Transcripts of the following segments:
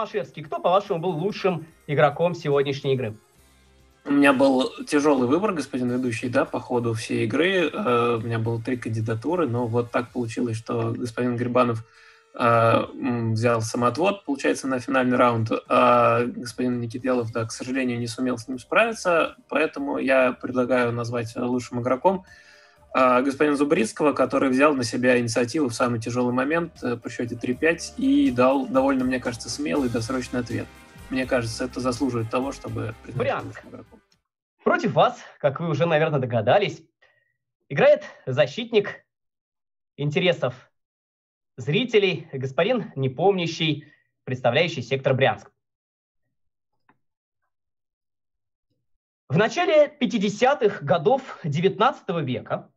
Ромашевский, кто, по-вашему, был лучшим игроком сегодняшней игры? У меня был тяжелый выбор, господин ведущий, да, по ходу всей игры. Э, у меня было три кандидатуры, но вот так получилось, что господин Грибанов э, взял самоотвод, получается, на финальный раунд, а господин Никителов, да, к сожалению, не сумел с ним справиться, поэтому я предлагаю назвать лучшим игроком господина Зубрицкого, который взял на себя инициативу в самый тяжелый момент э, по счете 3-5 и дал довольно, мне кажется, смелый досрочный ответ. Мне кажется, это заслуживает того, чтобы Брянск. Против вас, как вы уже, наверное, догадались, играет защитник интересов зрителей, господин непомнящий, представляющий сектор Брянск. В начале 50-х годов XIX века,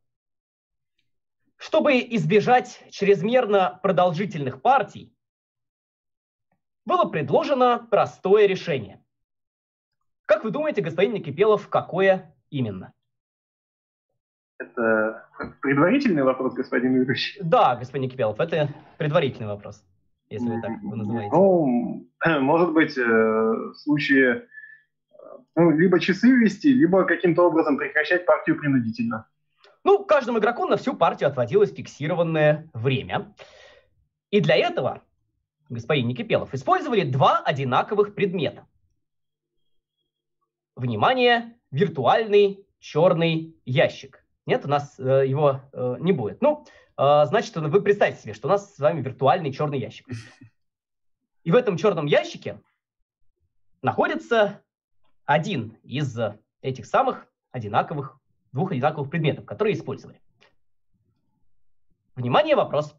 чтобы избежать чрезмерно продолжительных партий, было предложено простое решение. Как вы думаете, господин Никипелов, какое именно? Это предварительный вопрос, господин ведущий? Да, господин Никипелов, это предварительный вопрос, если вы так его называете. Ну, может быть, э, в случае э, ну, либо часы ввести, либо каким-то образом прекращать партию принудительно. Ну, каждому игроку на всю партию отводилось фиксированное время. И для этого господин Никипелов, использовали два одинаковых предмета. Внимание, виртуальный черный ящик. Нет, у нас э, его э, не будет. Ну, э, значит, вы представьте себе, что у нас с вами виртуальный черный ящик. И в этом черном ящике находится один из этих самых одинаковых, двух одинаковых предметов, которые использовали. Внимание, вопрос.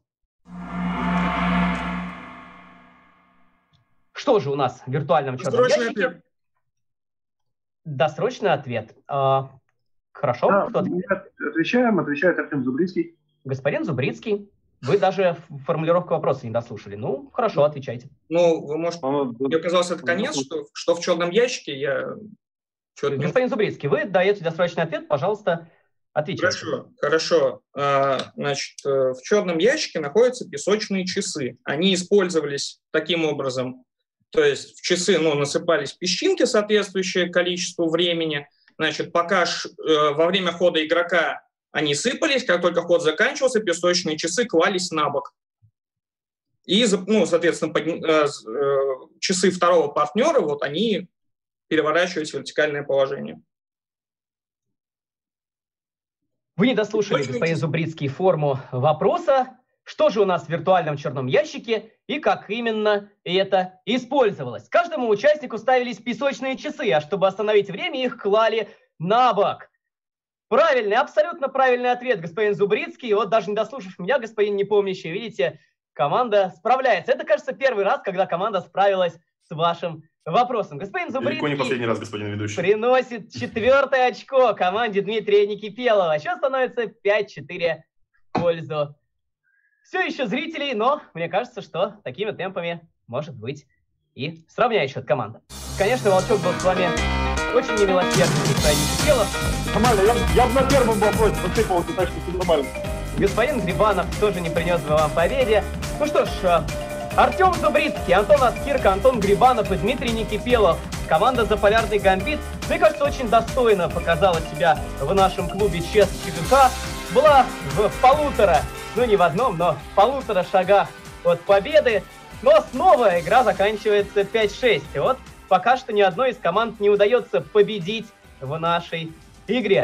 Что же у нас в виртуальном черном Досрочный ящике? Ответ. Досрочный ответ. А, хорошо, да, кто отвечает? Отвечаем, отвечает Артем Зубрицкий. Господин Зубрицкий, вы даже формулировку вопроса не дослушали. Ну, хорошо, отвечайте. Ну, вы, может, мне казалось, это конец, что, что в черном ящике я... Господин Зубрицкий, вы даете досрочный ответ, пожалуйста, отвечайте. Хорошо, хорошо. А, значит, э, в черном ящике находятся песочные часы. Они использовались таким образом то есть в часы ну, насыпались песчинки, соответствующее количеству времени. Значит, пока ш, э, во время хода игрока они сыпались, как только ход заканчивался, песочные часы клались на бок. И, ну, соответственно, под, э, э, часы второго партнера, вот они переворачивались в вертикальное положение. Вы не дослушали, господин Зубрицкий, форму вопроса. Что же у нас в виртуальном черном ящике и как именно это использовалось? Каждому участнику ставились песочные часы, а чтобы остановить время, их клали на бок. Правильный, абсолютно правильный ответ, господин Зубрицкий. Вот даже не дослушав меня, господин непомнящий, видите, команда справляется. Это, кажется, первый раз, когда команда справилась с вашим вопросом. Господин Зубрицкий Далеко не последний раз, господин ведущий. приносит четвертое очко команде Дмитрия Никипелова. Сейчас становится 5-4 в пользу все еще зрителей, но мне кажется, что такими темпами может быть и сравняющая от команда. Конечно, Волчок был с вами очень немилосердный, никто не делал. Нормально, я, я бы на первом вопросе посыпался, так что все нормально. Господин Грибанов тоже не принес бы вам победе. Ну что ж, э, Артем Зубрицкий, Антон Аскирка, Антон Грибанов и Дмитрий Никипелов. Команда «Заполярный гамбит», мне кажется, очень достойно показала себя в нашем клубе ЧЕС ЧГК. Была в полутора ну не в одном, но в полутора шагах от победы. Но снова игра заканчивается 5-6. И вот пока что ни одной из команд не удается победить в нашей игре.